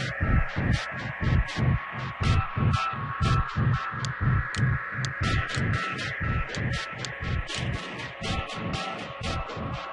Thank you.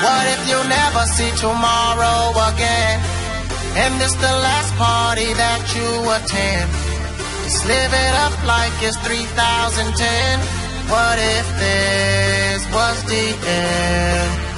What if you never see tomorrow again? And this the last party that you attend? Just live it up like it's 3010. What if this was the end?